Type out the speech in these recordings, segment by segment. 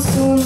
soon.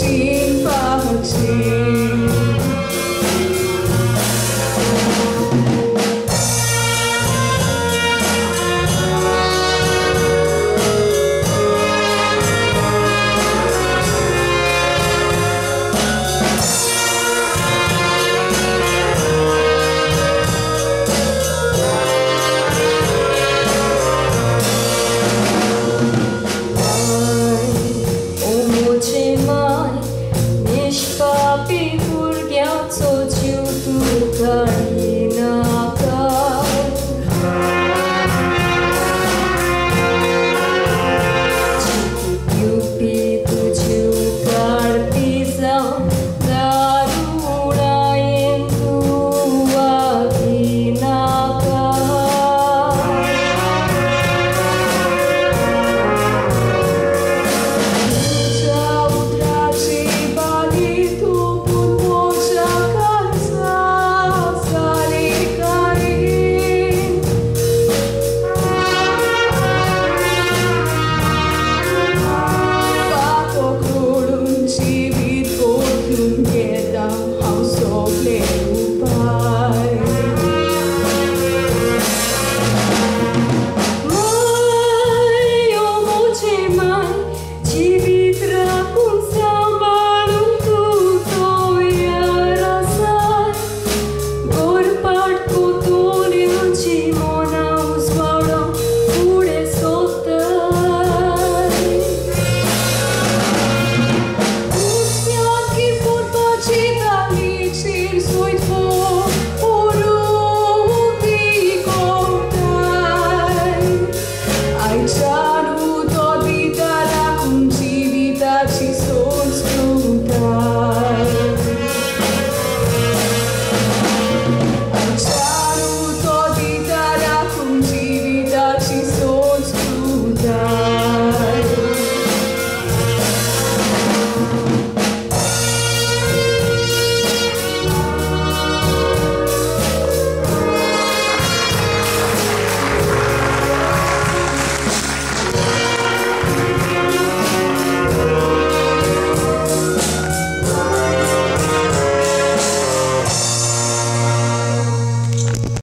see